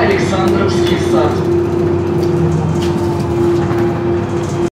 Александровский сад.